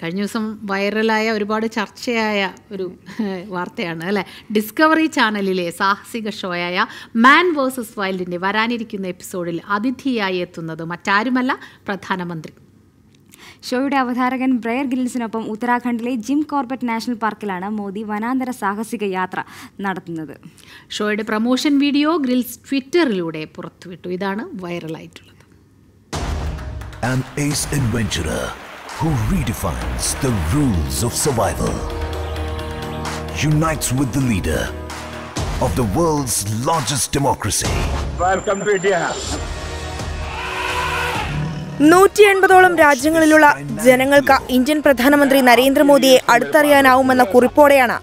കഴിഞ്ഞ ദിവസം വൈറലായ ഒരുപാട് ചർച്ചയായ ഒരു വാർത്തയാണ് അല്ലേ? ഡിസ്കവറി ചാനലിലെ സാഹസിക ഷോയായ മാൻ വേഴ്സസ് വൈൽഡിന്റെ വരാനിരിക്കുന്ന എപ്പിസോഡിൽ അതിഥിയായി എത്തുന്നത് മറ്റാരുമല്ല പ്രധാനമന്ത്രി. ഷോയുടെ അവതാരകൻ ബ്രയർ ഗിൽസിനൊപ്പം ഉത്തരാഖണ്ഡിലെ ജിം കോർബറ്റ് നാഷണൽ പാർക്കിലാണ് മോദി വനാന്തര സാഹസിക യാത്ര നടത്തുന്നത്. ഷോയുടെ പ്രൊമോഷൻ വീഡിയോ ഗ്രിൽസ് ട്വിറ്ററിലൂടെ പുറത്തുവിട്ടു. ഇതാണ് വൈറലായിട്ടുള്ളത്. An ace adventurer. Who redefines the rules of survival. Unites with the leader of the world's largest democracy. Welcome to India. നൂറ്റി എൺപതോളം രാജ്യങ്ങളിലുള്ള ജനങ്ങൾക്ക് ഇന്ത്യൻ പ്രധാനമന്ത്രി നരേന്ദ്രമോദിയെ അടുത്തറിയാനാവുമെന്ന കുറിപ്പോടെയാണ്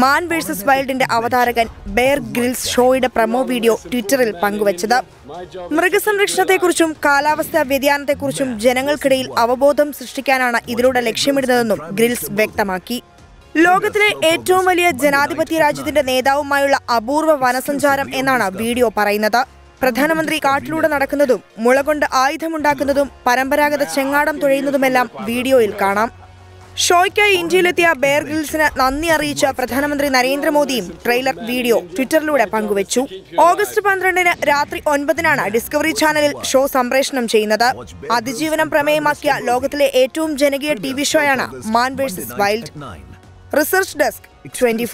മാൻ വേഴ്സസ് വൈൽഡിന്റെ അവതാരകൻ ബെയർ ഗ്രിൽസ് ഷോയുടെ പ്രമോ വീഡിയോ ട്വിറ്ററിൽ പങ്കുവച്ചത്. മൃഗസംരക്ഷണത്തെക്കുറിച്ചും കാലാവസ്ഥാ വ്യതിയാനത്തെക്കുറിച്ചും ജനങ്ങൾക്കിടയിൽ അവബോധം സൃഷ്ടിക്കാനാണ് ഇതിലൂടെ ലക്ഷ്യമിടുന്നതെന്നും ഗ്രിൽസ് വ്യക്തമാക്കി. ലോകത്തിലെ ഏറ്റവും വലിയ ജനാധിപത്യ രാജ്യത്തിന്റെ നേതാവുമായുള്ള അപൂർവ വനസഞ്ചാരം എന്നാണ് വീഡിയോ പറയുന്നത്. പ്രധാനമന്ത്രി കാട്ടിലൂടെ നടക്കുന്നതും മുളകൊണ്ട് ആയുധമുണ്ടാക്കുന്നതും പരമ്പരാഗത ചെങ്ങാടം തുഴയുന്നതുമെല്ലാം വീഡിയോയിൽ കാണാം. ഷോയ്ക്കായി ഇന്ത്യയിലെത്തിയ ബെയർ ഗ്രിൽസിന് നന്ദി അറിയിച്ച പ്രധാനമന്ത്രി നരേന്ദ്രമോദിയും ട്രെയിലർ വീഡിയോ ട്വിറ്ററിലൂടെ പങ്കുവച്ചു. ഓഗസ്റ്റ് പന്ത്രണ്ടിന് രാത്രി ഒൻപതിനാണ് ഡിസ്കവറി ചാനലിൽ ഷോ സംപ്രേഷണം ചെയ്യുന്നത്. അതിജീവനം പ്രമേയമാക്കിയ ലോകത്തിലെ ഏറ്റവും ജനകീയ T V ഷോയാണ് Man versus Wild. Research desk twenty.